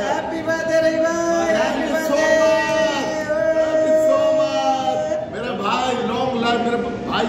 Happy birthday Rahima happy birthday मेरा भाई long life मेरे भाई।